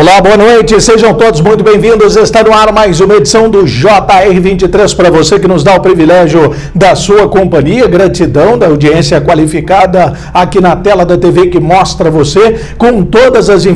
Olá, boa noite, sejam todos muito bem-vindos. Está no ar mais uma edição do JR23 para você que nos dá o privilégio da sua companhia. Gratidão da audiência qualificada aqui na tela da TV que mostra você com todas as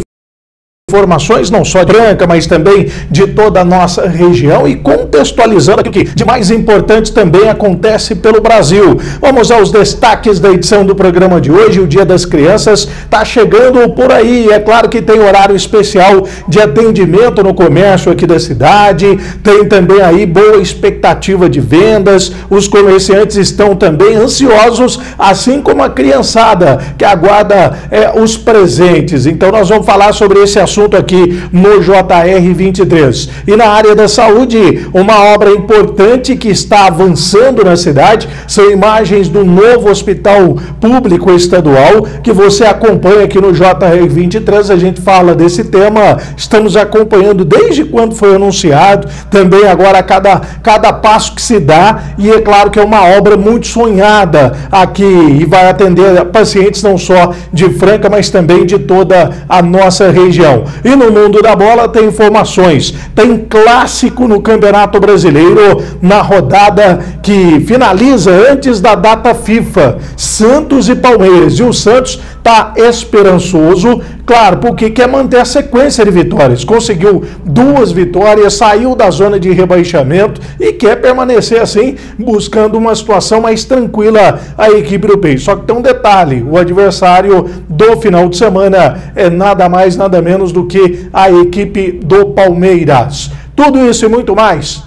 informações não só de Branca, mas também de toda a nossa região e contextualizando aquilo que de mais importante também acontece pelo Brasil. Vamos aos destaques da edição do programa de hoje. O Dia das Crianças está chegando por aí. É claro que tem horário especial de atendimento no comércio aqui da cidade. Tem também aí boa expectativa de vendas. Os comerciantes estão também ansiosos, assim como a criançada que aguarda é, os presentes. Então nós vamos falar sobre esse assunto aqui no JR23. E na área da saúde, uma obra importante que está avançando na cidade são imagens do novo hospital público estadual que você acompanha aqui no JR23. A gente fala desse tema, estamos acompanhando desde quando foi anunciado, também agora cada, cada passo que se dá, e é claro que é uma obra muito sonhada aqui e vai atender pacientes não só de Franca, mas também de toda a nossa região. E no mundo da bola tem informações. Tem clássico no Campeonato Brasileiro na rodada que finaliza antes da data FIFA. Santos e Palmeiras. E o Santos está esperançoso, claro, porque quer manter a sequência de vitórias. Conseguiu duas vitórias, saiu da zona de rebaixamento e quer permanecer assim, buscando uma situação mais tranquila a equipe do Peixe. Só que tem um detalhe: o adversário do final de semana é nada mais, nada menos do que a equipe do Palmeiras. Tudo isso e muito mais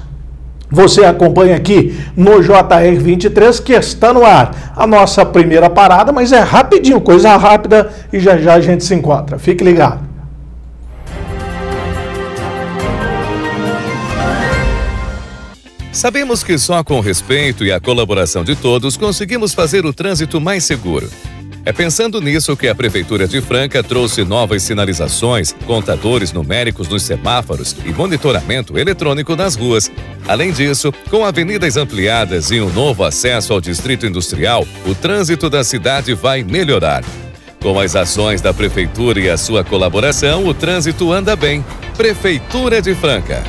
você acompanha aqui no JR23 que está no ar. A nossa primeira parada, mas é rapidinho, coisa rápida e já já a gente se encontra. Fique ligado. Sabemos que só com o respeito e a colaboração de todos conseguimos fazer o trânsito mais seguro. É pensando nisso que a Prefeitura de Franca trouxe novas sinalizações, contadores numéricos nos semáforos e monitoramento eletrônico nas ruas. Além disso, com avenidas ampliadas e um novo acesso ao distrito industrial, o trânsito da cidade vai melhorar. Com as ações da Prefeitura e a sua colaboração, o trânsito anda bem. Prefeitura de Franca.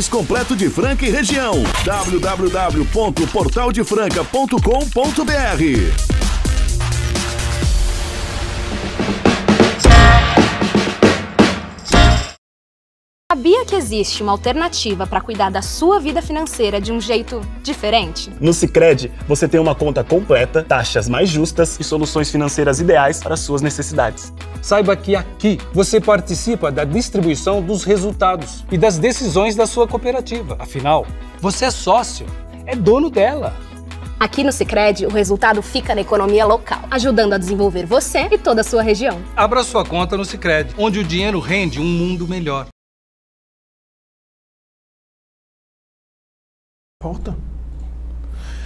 Mais completo de Franca e região. www.portaldefranca.com.br que existe uma alternativa para cuidar da sua vida financeira de um jeito diferente? No Sicredi, você tem uma conta completa, taxas mais justas e soluções financeiras ideais para suas necessidades. Saiba que aqui você participa da distribuição dos resultados e das decisões da sua cooperativa. Afinal, você é sócio, é dono dela. Aqui no Sicredi, o resultado fica na economia local, ajudando a desenvolver você e toda a sua região. Abra sua conta no Sicredi, onde o dinheiro rende um mundo melhor. Volta.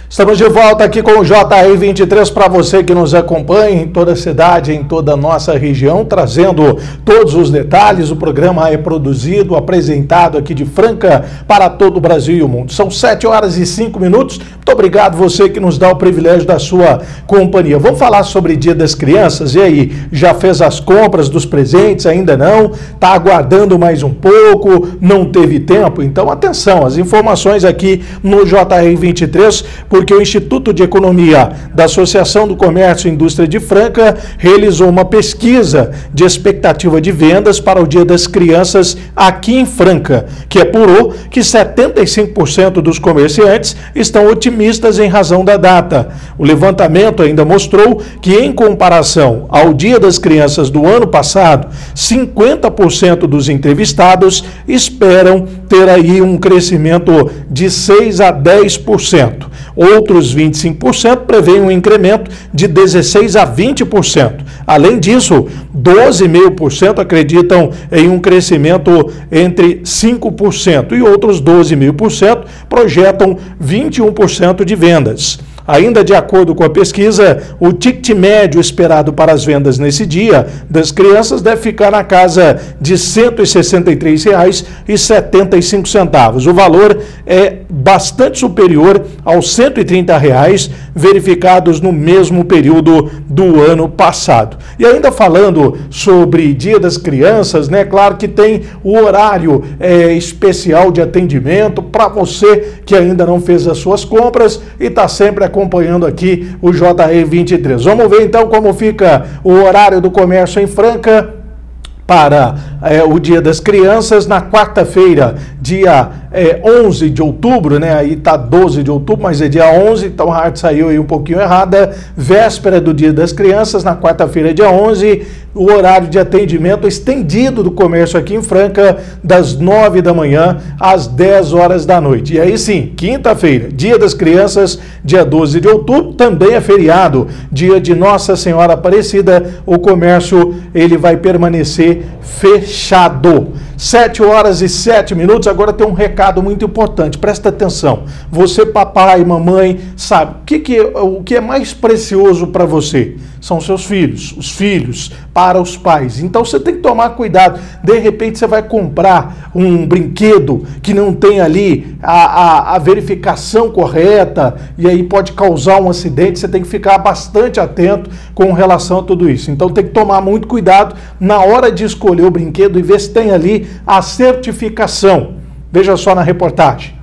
Estamos de volta aqui com o JR23 para você que nos acompanha em toda a cidade, em toda a nossa região, trazendo todos os detalhes. O programa é produzido, apresentado aqui de Franca para todo o Brasil e o mundo. São 7 horas e 5 minutos. Muito obrigado você que nos dá o privilégio da sua companhia. Vamos falar sobre Dia das Crianças. E aí, já fez as compras dos presentes? Ainda não? Está aguardando mais um pouco? Não teve tempo? Então, atenção, as informações aqui no JR23 porque o Instituto de Economia da Associação do Comércio e Indústria de Franca realizou uma pesquisa de expectativa de vendas para o Dia das Crianças aqui em Franca, que apurou que 75% dos comerciantes estão otimistas em razão da data. O levantamento ainda mostrou que, em comparação ao Dia das Crianças do ano passado, 50% dos entrevistados esperam ter aí um crescimento de 6 a 10%. Outros 25% prevêem um incremento de 16 a 20%. Além disso, 12,5% acreditam em um crescimento entre 5% e outros 12,5% projetam 21% de vendas. Ainda de acordo com a pesquisa, o ticket médio esperado para as vendas nesse dia das crianças deve ficar na casa de R$ 163,75. O valor é bastante superior aos 130 reais verificados no mesmo período do ano passado. E ainda falando sobre Dia das Crianças, né? Claro que tem o horário é, especial de atendimento para você que ainda não fez as suas compras e está sempre acompanhando aqui o JE23. Vamos ver então como fica o horário do comércio em Franca para é, o Dia das Crianças na quarta-feira, dia é, 11 de outubro, né? Aí tá 12 de outubro, mas é dia 11, então a arte saiu aí um pouquinho errada. Véspera do Dia das Crianças, na quarta-feira, dia 11, o horário de atendimento estendido do comércio aqui em Franca, das 9 da manhã às 10 horas da noite. E aí sim, quinta-feira, Dia das Crianças, dia 12 de outubro, também é feriado, dia de Nossa Senhora Aparecida, o comércio ele vai permanecer fechado. 7 horas e 7 minutos. Agora tem um recado muito importante. Presta atenção. Você, papai mamãe, sabe o que, que, o que é mais precioso para você? São seus filhos, os filhos para os pais. Então você tem que tomar cuidado. De repente você vai comprar um brinquedo que não tem ali a, a, a verificação correta e aí pode causar um acidente. Você tem que ficar bastante atento com relação a tudo isso. Então tem que tomar muito cuidado na hora de escolher o brinquedo e ver se tem ali a certificação. Veja só na reportagem.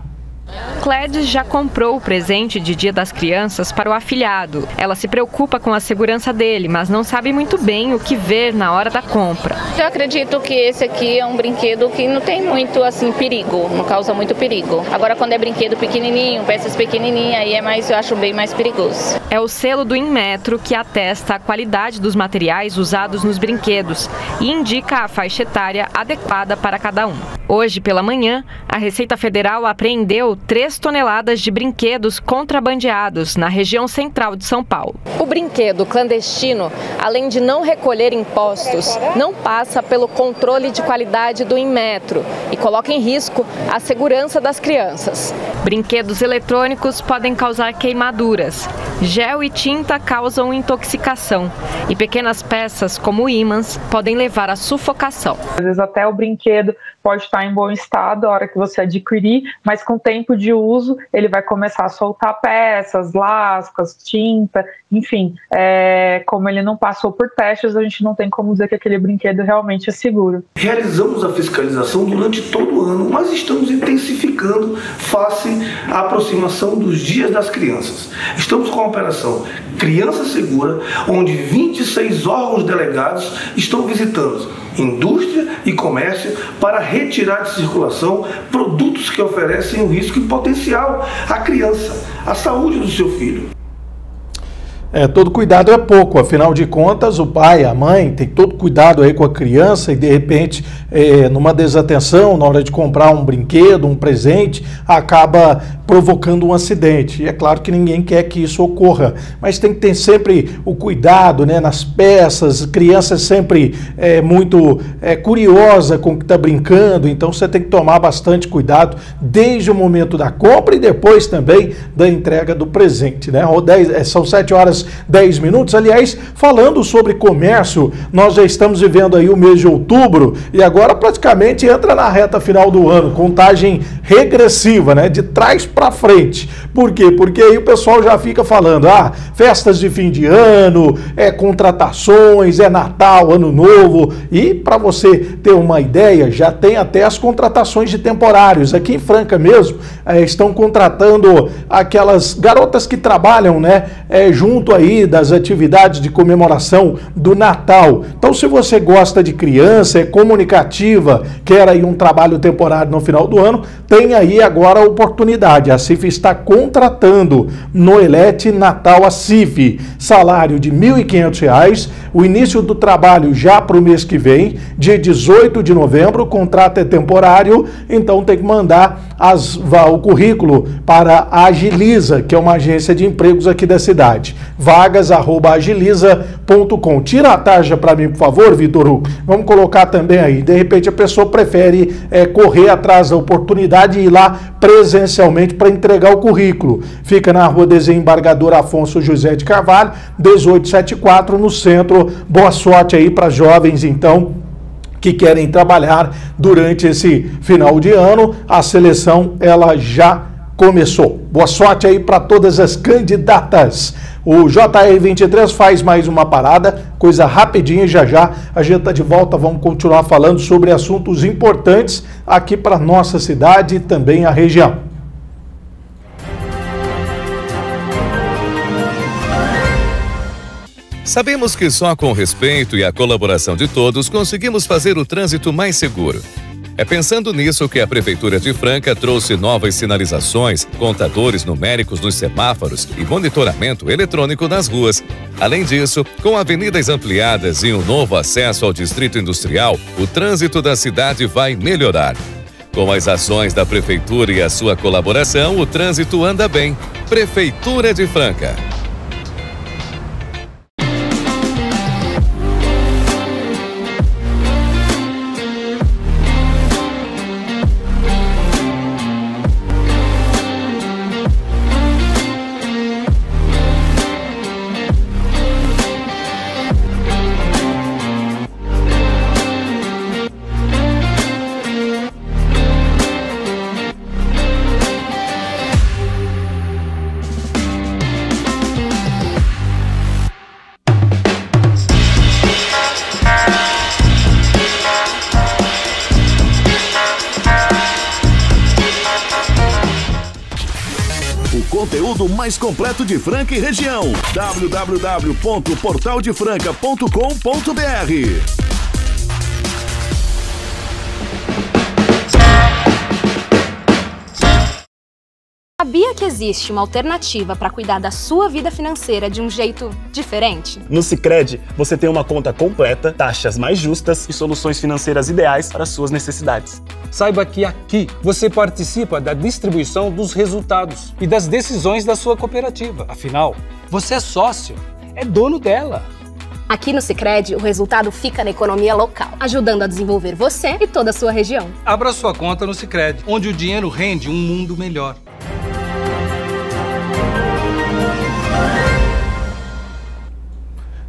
Cledes já comprou o presente de Dia das Crianças para o afilhado. Ela se preocupa com a segurança dele, mas não sabe muito bem o que ver na hora da compra. Eu acredito que esse aqui é um brinquedo que não tem muito assim perigo, não causa muito perigo. Agora quando é brinquedo pequenininho, peças pequenininhas, aí é mais, eu acho bem mais perigoso. É o selo do Inmetro que atesta a qualidade dos materiais usados nos brinquedos e indica a faixa etária adequada para cada um. Hoje pela manhã, a Receita Federal apreendeu 3 toneladas de brinquedos contrabandeados na região central de São Paulo. O brinquedo clandestino, além de não recolher impostos, não passa pelo controle de qualidade do Inmetro e coloca em risco a segurança das crianças. Brinquedos eletrônicos podem causar queimaduras. Gel e tinta causam intoxicação e pequenas peças, como ímãs, podem levar à sufocação. Às vezes até o brinquedo pode estar em bom estado a hora que você adquirir, mas com o tempo de uso ele vai começar a soltar peças, lascas, tinta, enfim. É, como ele não passou por testes, a gente não tem como dizer que aquele brinquedo realmente é seguro. Realizamos a fiscalização durante todo o ano, mas estamos intensificando face à aproximação dos dias das crianças. Estamos com a operação Criança Segura, onde 26 órgãos delegados estão visitando indústria e comércio para retirar de circulação produtos que oferecem um risco potencial à criança, à saúde do seu filho. É, todo cuidado é pouco, afinal de contas, o pai, a mãe tem todo cuidado aí com a criança e de repente, é, numa desatenção, na hora de comprar um brinquedo, um presente, acaba provocando um acidente. E é claro que ninguém quer que isso ocorra, mas tem que ter sempre o cuidado né, nas peças, criança é sempre é, muito é, curiosa com o que está brincando, então você tem que tomar bastante cuidado desde o momento da compra e depois também da entrega do presente. Né? É, são 7 horas horas 10 minutos. Aliás, falando sobre comércio, nós já estamos vivendo aí o mês de outubro e agora praticamente entra na reta final do ano, contagem regressiva, né? De trás para frente. Por quê? Porque aí o pessoal já fica falando: ah, festas de fim de ano, é contratações, é Natal, Ano Novo. E para você ter uma ideia, já tem até as contratações de temporários. Aqui em Franca mesmo, é, estão contratando aquelas garotas que trabalham, né, é, junto aí das atividades de comemoração do Natal. Então, se você gosta de criança, é comunicativa, quer aí um trabalho temporário no final do ano, tem aí agora a oportunidade. A CIF está contratando no Elete Natal a CIF, salário de R$ 1.500, o início do trabalho já para o mês que vem, dia 18 de novembro, o contrato é temporário, então tem que mandar as, o currículo para a Agiliza, que é uma agência de empregos aqui da cidade. vagas@agiliza.com. Tira a tarja para mim, por favor, Vitor Hugo. Vamos colocar também aí. De repente a pessoa prefere é, correr atrás da oportunidade e ir lá presencialmente para entregar o currículo. Fica na rua Desembargador Afonso José de Carvalho, 1874, no centro. Boa sorte aí para jovens, então que querem trabalhar durante esse final de ano. A seleção ela já começou. Boa sorte aí para todas as candidatas. O JR23 faz mais uma parada, coisa rapidinha já já a gente está de volta, vamos continuar falando sobre assuntos importantes aqui para nossa cidade e também a região. Sabemos que só com respeito e a colaboração de todos conseguimos fazer o trânsito mais seguro. É pensando nisso que a Prefeitura de Franca trouxe novas sinalizações, contadores numéricos nos semáforos e monitoramento eletrônico nas ruas. Além disso, com avenidas ampliadas e um novo acesso ao Distrito Industrial, o trânsito da cidade vai melhorar. Com as ações da Prefeitura e a sua colaboração, o trânsito anda bem. Prefeitura de Franca. Mais completo de Franca e região. www.portaldefranca.com.br Sabia que existe uma alternativa para cuidar da sua vida financeira de um jeito diferente? No Sicredi, você tem uma conta completa, taxas mais justas e soluções financeiras ideais para suas necessidades. Saiba que aqui você participa da distribuição dos resultados e das decisões da sua cooperativa. Afinal, você é sócio, é dono dela. Aqui no Sicredi, o resultado fica na economia local, ajudando a desenvolver você e toda a sua região. Abra sua conta no Sicredi, onde o dinheiro rende um mundo melhor.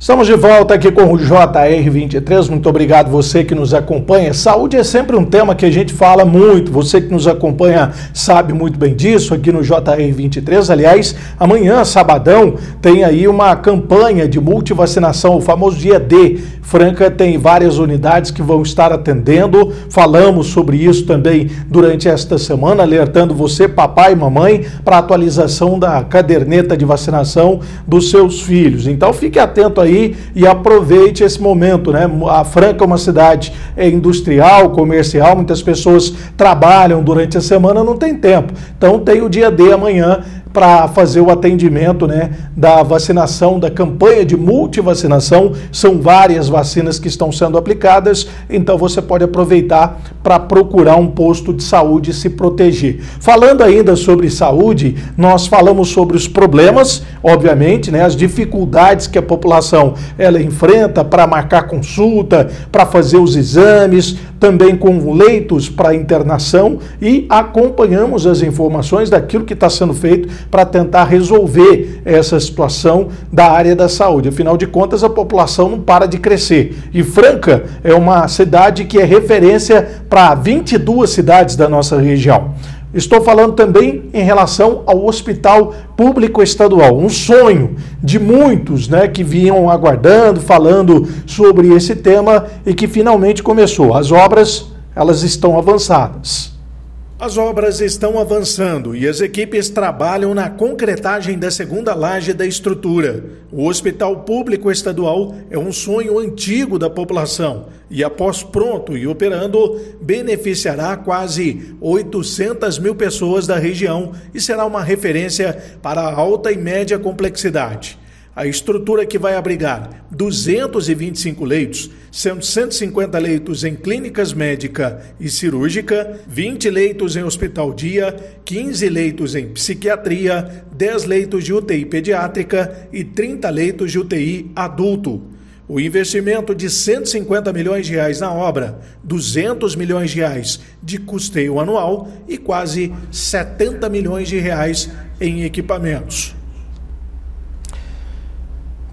Estamos de volta aqui com o JR23. Muito obrigado você que nos acompanha. Saúde é sempre um tema que a gente fala muito. Você que nos acompanha sabe muito bem disso aqui no JR23. Aliás, amanhã, sabadão, tem aí uma campanha de multivacinação, o famoso dia D. Franca tem várias unidades que vão estar atendendo. Falamos sobre isso também durante esta semana, alertando você, papai e mamãe, para a atualização da caderneta de vacinação dos seus filhos. Então fique atento aí aí e aproveite esse momento, né? A Franca é uma cidade é, industrial, comercial, muitas pessoas trabalham durante a semana, não tem tempo. Então tem o dia D amanhã para fazer o atendimento né, da vacinação, da campanha de multivacinação. São várias vacinas que estão sendo aplicadas, então você pode aproveitar para procurar um posto de saúde e se proteger. Falando ainda sobre saúde, nós falamos sobre os problemas, obviamente, né, as dificuldades que a população ela enfrenta para marcar consulta, para fazer os exames, também com leitos para internação e acompanhamos as informações daquilo que está sendo feito para tentar resolver essa situação da área da saúde. Afinal de contas, a população não para de crescer. E Franca é uma cidade que é referência para 22 cidades da nossa região. Estou falando também em relação ao Hospital Público Estadual, um sonho de muitos né, que vinham aguardando, falando sobre esse tema e que finalmente começou. As obras elas estão avançadas. As obras estão avançando e as equipes trabalham na concretagem da segunda laje da estrutura. O Hospital Público Estadual é um sonho antigo da população e, após pronto e operando, beneficiará quase 800 mil pessoas da região e será uma referência para a alta e média complexidade. A estrutura que vai abrigar 225 leitos, sendo 150 leitos em clínicas médica e cirúrgica, 20 leitos em hospital dia, 15 leitos em psiquiatria, 10 leitos de UTI pediátrica e 30 leitos de UTI adulto. O investimento de 150 milhões de reais na obra, 200 milhões de reais de custeio anual e quase 70 milhões de reais em equipamentos.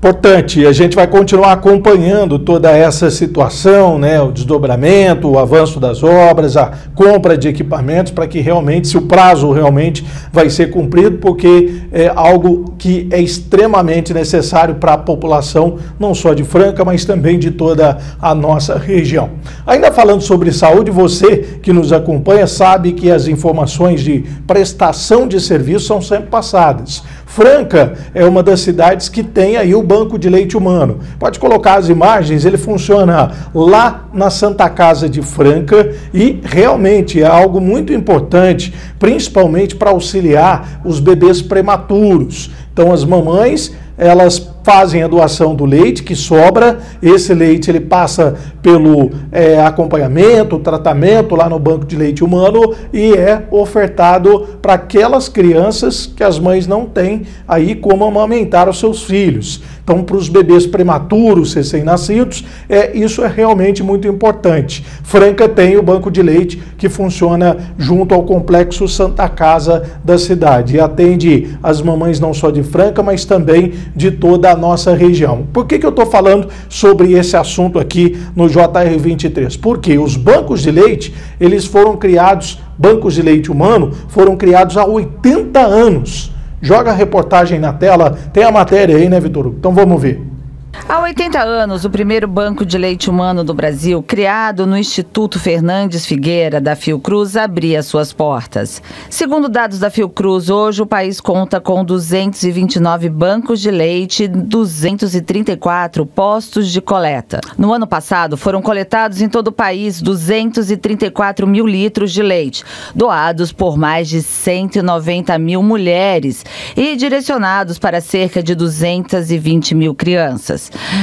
Importante, a gente vai continuar acompanhando toda essa situação, né, o desdobramento, o avanço das obras, a compra de equipamentos, para que realmente, se o prazo realmente vai ser cumprido, porque é algo que é extremamente necessário para a população, não só de Franca, mas também de toda a nossa região. Ainda falando sobre saúde, você que nos acompanha sabe que as informações de prestação de serviço são sempre passadas. Franca é uma das cidades que tem aí o banco de leite humano. Pode colocar as imagens, ele funciona lá na Santa Casa de Franca e realmente é algo muito importante, principalmente para auxiliar os bebês prematuros. Então as mamães, elas fazem a doação do leite que sobra. Esse leite ele passa pelo é, acompanhamento, tratamento lá no banco de leite humano e é ofertado para aquelas crianças que as mães não têm aí como amamentar os seus filhos. Então, para os bebês prematuros, recém-nascidos, é, isso é realmente muito importante. Franca tem o banco de leite que funciona junto ao complexo Santa Casa da cidade e atende as mamães não só de Franca, mas também de toda a nossa região. Por que, que eu estou falando sobre esse assunto aqui no JR23? Porque os bancos de leite, eles foram criados, bancos de leite humano, foram criados há 80 anos. Joga a reportagem na tela, tem a matéria aí, né, Vitor? Então vamos ver. Há 80 anos, o primeiro banco de leite humano do Brasil, criado no Instituto Fernandes Figueira da Fiocruz, abria suas portas. Segundo dados da Fiocruz, hoje o país conta com 229 bancos de leite e 234 postos de coleta. No ano passado, foram coletados em todo o país 234 mil litros de leite, doados por mais de 190 mil mulheres e direcionados para cerca de 220 mil crianças.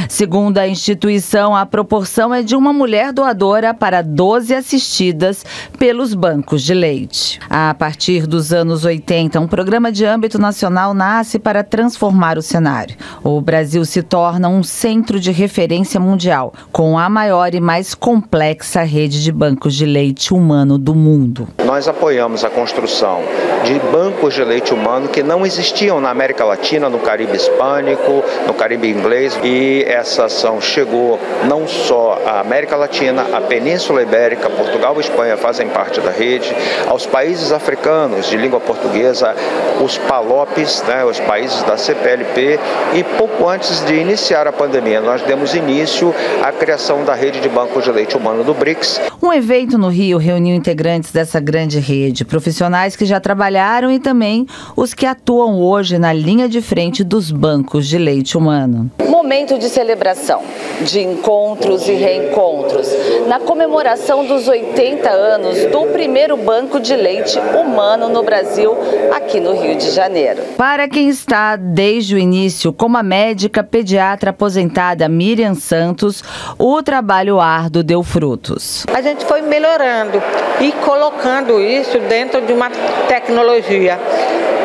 Segundo a instituição, a proporção é de uma mulher doadora para 12 assistidas pelos bancos de leite. A partir dos anos 80, um programa de âmbito nacional nasce para transformar o cenário. O Brasil se torna um centro de referência mundial, com a maior e mais complexa rede de bancos de leite humano do mundo. Nós apoiamos a construção de bancos de leite humano que não existiam na América Latina, no Caribe Hispânico, no Caribe Inglês e essa ação chegou não só à América Latina, à Península Ibérica, Portugal e Espanha fazem parte da rede, aos países africanos de língua portuguesa, os PALOPs, né, os países da CPLP, e pouco antes de iniciar a pandemia, nós demos início à criação da rede de bancos de leite humano do BRICS. Um evento no Rio reuniu integrantes dessa grande rede, profissionais que já trabalharam e também os que atuam hoje na linha de frente dos bancos de leite humano. Momento de celebração, de encontros e reencontros, na comemoração dos 80 anos do primeiro banco de leite humano no Brasil, aqui no Rio de Janeiro. Para quem está desde o início, como a médica pediatra aposentada Miriam Santos, o trabalho árduo deu frutos. A gente foi melhorando e colocando isso dentro de uma tecnologia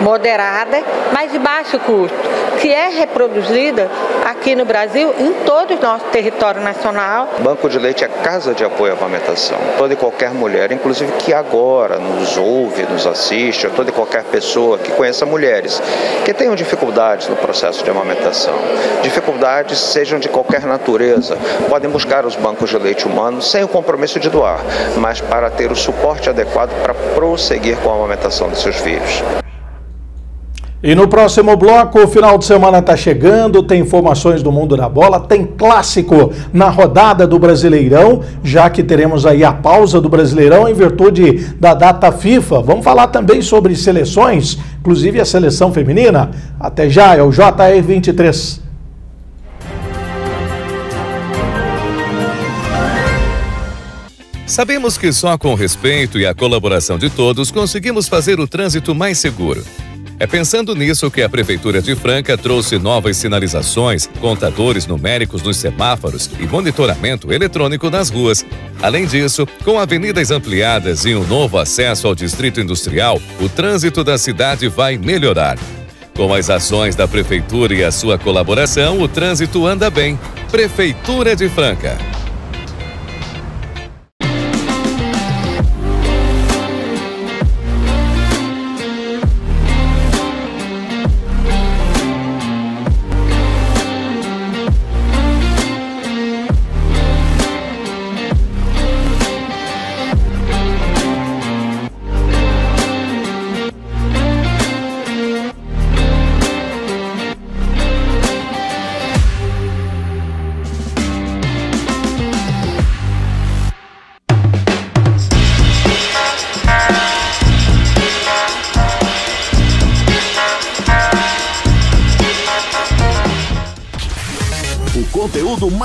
moderada, mas de baixo custo, que é reproduzida aqui aqui no Brasil, em todo o nosso território nacional. Banco de Leite é casa de apoio à amamentação. Toda e qualquer mulher, inclusive que agora nos ouve, nos assiste, ou toda e qualquer pessoa que conheça mulheres que tenham dificuldades no processo de amamentação, dificuldades sejam de qualquer natureza, podem buscar os bancos de leite humano sem o compromisso de doar, mas para ter o suporte adequado para prosseguir com a amamentação de seus filhos. E no próximo bloco, o final de semana está chegando, tem informações do mundo da bola, tem clássico na rodada do Brasileirão, já que teremos aí a pausa do Brasileirão em virtude da data FIFA. Vamos falar também sobre seleções, inclusive a seleção feminina. Até já, é o JR23. Sabemos que só com o respeito e a colaboração de todos conseguimos fazer o trânsito mais seguro. É pensando nisso que a Prefeitura de Franca trouxe novas sinalizações, contadores numéricos nos semáforos e monitoramento eletrônico nas ruas. Além disso, com avenidas ampliadas e um novo acesso ao Distrito Industrial, o trânsito da cidade vai melhorar. Com as ações da Prefeitura e a sua colaboração, o trânsito anda bem. Prefeitura de Franca.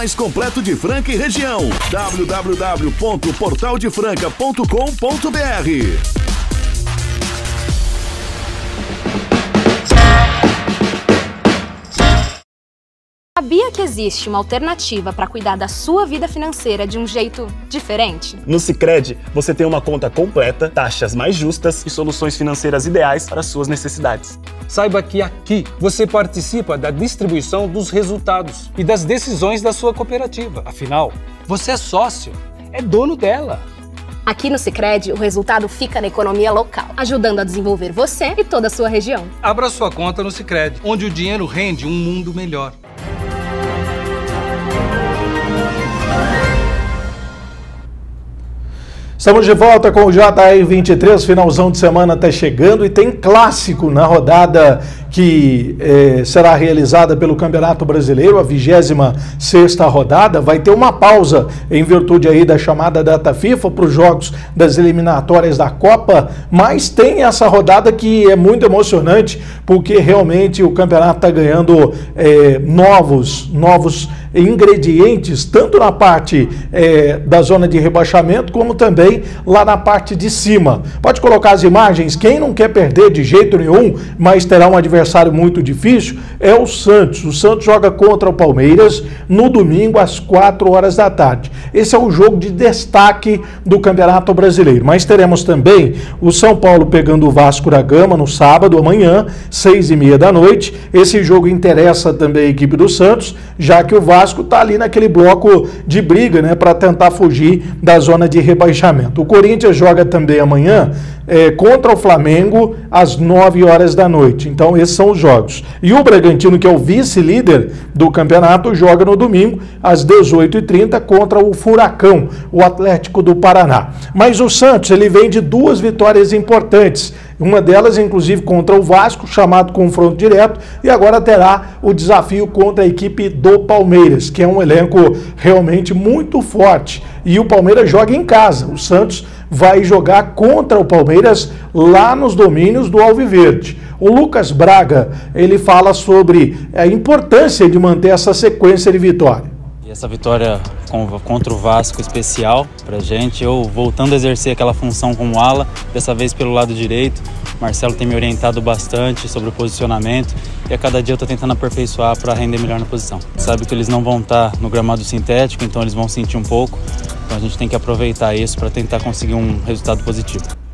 Mais completo de Franca e região. www.portaldefranca.com.br Sabia que existe uma alternativa para cuidar da sua vida financeira de um jeito diferente? No Sicredi, você tem uma conta completa, taxas mais justas e soluções financeiras ideais para suas necessidades. Saiba que aqui você participa da distribuição dos resultados e das decisões da sua cooperativa. Afinal, você é sócio, é dono dela. Aqui no Sicredi, o resultado fica na economia local, ajudando a desenvolver você e toda a sua região. Abra sua conta no Sicredi, onde o dinheiro rende um mundo melhor. Estamos de volta com o JR23, finalzão de semana está chegando e tem clássico na rodada que eh, será realizada pelo Campeonato Brasileiro, a 26 rodada. Vai ter uma pausa em virtude aí da chamada data FIFA para os jogos das eliminatórias da Copa, mas tem essa rodada que é muito emocionante porque realmente o campeonato está ganhando eh, novos, novos ingredientes, tanto na parte eh, da zona de rebaixamento, como também lá na parte de cima. Pode colocar as imagens, quem não quer perder de jeito nenhum, mas terá um adversário muito difícil, é o Santos. O Santos joga contra o Palmeiras no domingo às 4 horas da tarde. Esse é o jogo de destaque do Campeonato Brasileiro. Mas teremos também o São Paulo pegando o Vasco da Gama no sábado, amanhã, seis e meia da noite. Esse jogo interessa também a equipe do Santos, já que o Vasco está ali naquele bloco de briga, né, para tentar fugir da zona de rebaixamento. O Corinthians joga também amanhã é, contra o Flamengo às 9 horas da noite. Então, esses são os jogos. E o Bragantino, que é o vice-líder do campeonato, joga no domingo às 18h30 contra o Furacão, o Atlético do Paraná. Mas o Santos, ele vem de duas vitórias importantes. Uma delas, inclusive, contra o Vasco, chamado confronto direto, e agora terá o desafio contra a equipe do Palmeiras, que é um elenco realmente muito forte. E o Palmeiras joga em casa. O Santos vai jogar contra o Palmeiras lá nos domínios do Alviverde. O Lucas Braga, ele fala sobre a importância de manter essa sequência de vitória. E essa vitória contra o Vasco especial pra gente, eu voltando a exercer aquela função como ala, dessa vez pelo lado direito. Marcelo tem me orientado bastante sobre o posicionamento e a cada dia eu estou tentando aperfeiçoar para render melhor na posição. Sabe que eles não vão estar no gramado sintético, então eles vão sentir um pouco. Então a gente tem que aproveitar isso para tentar conseguir um resultado positivo.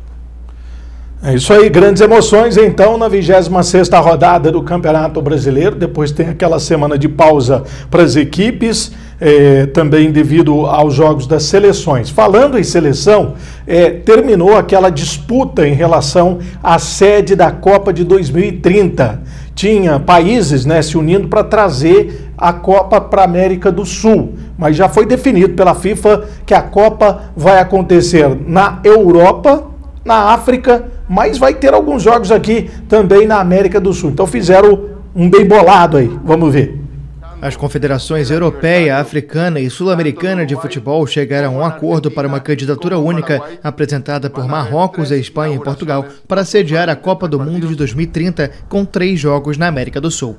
É isso aí, grandes emoções então na 26 rodada do Campeonato Brasileiro. Depois tem aquela semana de pausa para as equipes, eh, também devido aos jogos das seleções. Falando em seleção, eh, terminou aquela disputa em relação à sede da Copa de 2030. Tinha países né, se unindo para trazer a Copa para a América do Sul, mas já foi definido pela FIFA que a Copa vai acontecer na Europa, na África mas vai ter alguns jogos aqui também na América do Sul. Então fizeram um bem bolado aí. Vamos ver. As confederações europeia, africana e sul-americana de futebol chegaram a um acordo para uma candidatura única apresentada por Marrocos, Espanha e Portugal para sediar a Copa do Mundo de 2030 com três jogos na América do Sul.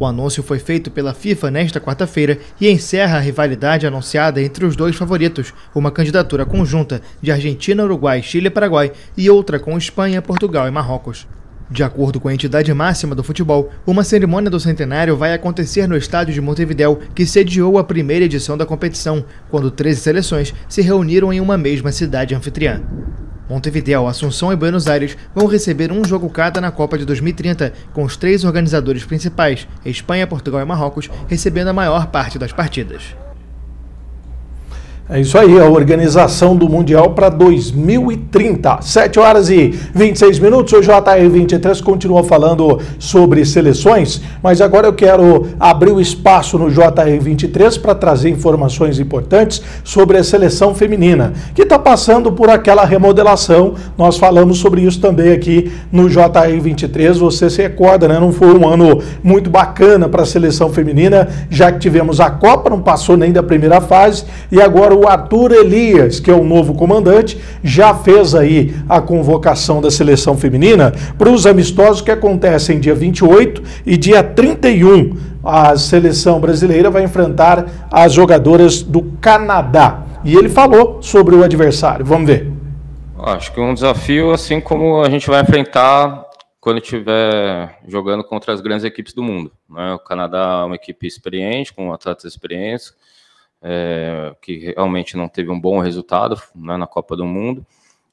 O anúncio foi feito pela FIFA nesta quarta-feira e encerra a rivalidade anunciada entre os dois favoritos, uma candidatura conjunta de Argentina, Uruguai, Chile e Paraguai e outra com Espanha, Portugal e Marrocos. De acordo com a entidade máxima do futebol, uma cerimônia do centenário vai acontecer no estádio de Montevidéu, que sediou a primeira edição da competição, quando 13 seleções se reuniram em uma mesma cidade anfitriã. Montevideo, Assunção e Buenos Aires vão receber um jogo cada na Copa de 2030, com os três organizadores principais, Espanha, Portugal e Marrocos, recebendo a maior parte das partidas. É isso aí, a organização do Mundial para 2030. 7 horas e 26 minutos. O JR23 continua falando sobre seleções, mas agora eu quero abrir o espaço no JR23 para trazer informações importantes sobre a seleção feminina, que está passando por aquela remodelação. Nós falamos sobre isso também aqui no JR23. Você se recorda, né? Não foi um ano muito bacana para a seleção feminina, já que tivemos a Copa, não passou nem da primeira fase, e agora o Arthur Elias, que é o novo comandante, já fez aí a convocação da seleção feminina para os amistosos que acontecem dia 28 e dia 31. A seleção brasileira vai enfrentar as jogadoras do Canadá. E ele falou sobre o adversário. Vamos ver. Acho que um desafio, assim como a gente vai enfrentar quando estiver jogando contra as grandes equipes do mundo. Né? O Canadá é uma equipe experiente, com atletas experientes, é, que realmente não teve um bom resultado né, na Copa do Mundo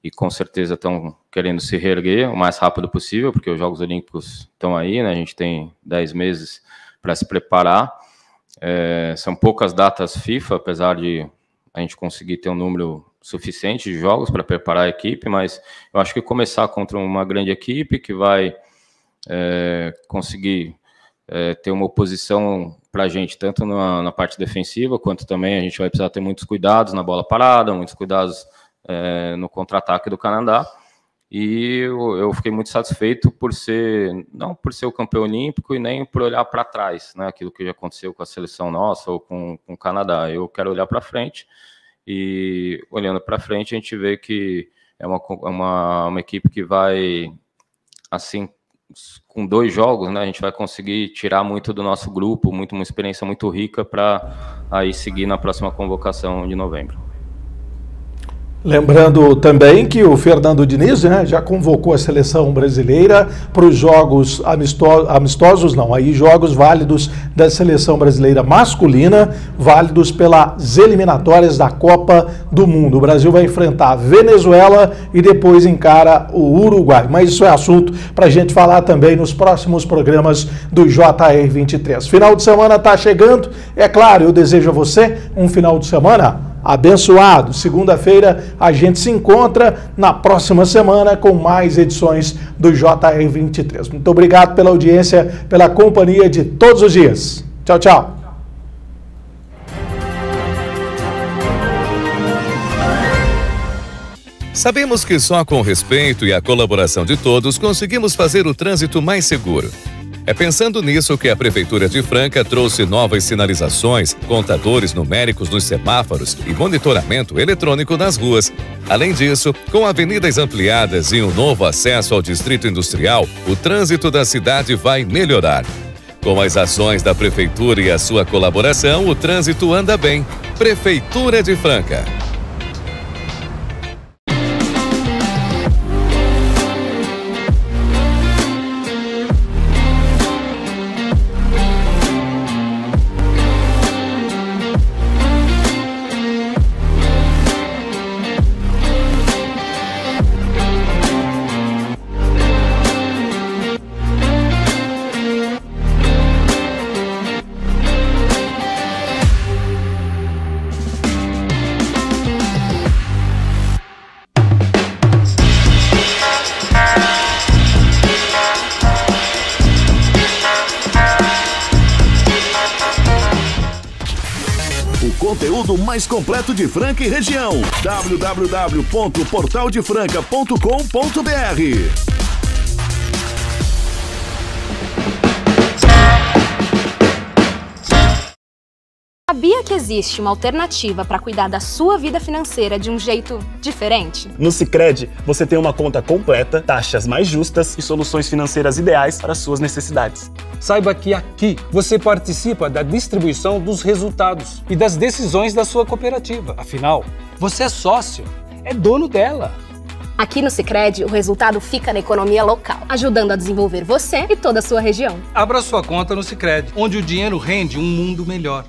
e com certeza estão querendo se reerguer o mais rápido possível, porque os Jogos Olímpicos estão aí, né, a gente tem 10 meses para se preparar. É, são poucas datas FIFA, apesar de a gente conseguir ter um número suficiente de jogos para preparar a equipe, mas eu acho que começar contra uma grande equipe que vai é, conseguir é, ter uma oposição para a gente, tanto na, na, parte defensiva, quanto também a gente vai precisar ter muitos cuidados na bola parada, muitos cuidados é, no contra-ataque do Canadá. E eu, eu, fiquei muito satisfeito por ser, não por ser o campeão olímpico e nem por olhar para trás, né, aquilo que já aconteceu com a seleção nossa ou com, com o Canadá. Eu quero olhar para frente e olhando para frente a gente vê que é uma, uma, uma equipe que vai assim com dois jogos, né, a gente vai conseguir tirar muito do nosso grupo, muito uma experiência muito rica para aí seguir na próxima convocação de novembro. Lembrando também que o Fernando Diniz né, já convocou a seleção brasileira para os jogos amistosos, amistosos, não, aí jogos válidos da seleção brasileira masculina, válidos pelas eliminatórias da Copa do Mundo. O Brasil vai enfrentar a Venezuela e depois encara o Uruguai. Mas isso é assunto para a gente falar também nos próximos programas do JR23. Final de semana está chegando, é claro, eu desejo a você um final de semana abençoado. Segunda-feira a gente se encontra na próxima semana com mais edições do JR23. Muito obrigado pela audiência, pela companhia de todos os dias. Tchau, tchau. Sabemos que só com o respeito e a colaboração de todos conseguimos fazer o trânsito mais seguro. É pensando nisso que a Prefeitura de Franca trouxe novas sinalizações, contadores numéricos nos semáforos e monitoramento eletrônico nas ruas. Além disso, com avenidas ampliadas e um novo acesso ao distrito industrial, o trânsito da cidade vai melhorar. Com as ações da Prefeitura e a sua colaboração, o trânsito anda bem. Prefeitura de Franca. Conteúdo mais completo de Franca e região. www.portaldefranca.com.br Sabia que existe uma alternativa para cuidar da sua vida financeira de um jeito diferente? No Sicredi, você tem uma conta completa, taxas mais justas e soluções financeiras ideais para suas necessidades. Saiba que aqui você participa da distribuição dos resultados e das decisões da sua cooperativa. Afinal, você é sócio, é dono dela. Aqui no Sicredi, o resultado fica na economia local, ajudando a desenvolver você e toda a sua região. Abra sua conta no Sicredi, onde o dinheiro rende um mundo melhor.